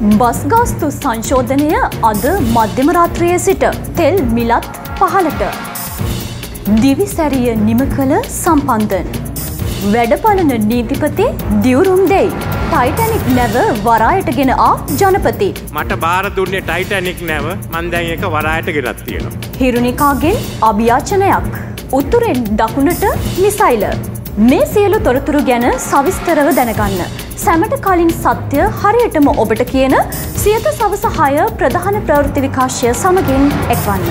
Bus ගාස්තු සංශෝධනය අද මධ්‍යම රාත්‍රියේ සිට තෙල් මිලත් පහලට. දිවිසැරිය නිම කළ සම්පන්දන්. වැඩපලන නීතිපති දියවුරුම් දෙයි. ටයිටැනික් නැව වරායට ගෙන ආ ජනපති. මට බාර දුන්නේ ටයිටැනික් නැව මන්දැන් එක වරායට ගෙනත් තියෙනවා. හිරුණිකාගෙන් අභ්‍යාචනයක්. උත්තුරෙන් දකුණට මිසයිල. මේ සියලු තොරතුරු ගැන සවිස්තරව දැනගන්න. සැමට කලින් සත්‍යය හරියටම ඔබට කියන සියත සවසහය ප්‍රධාන ප්‍රවෘති විකාශය සමගින් එක්වන්න.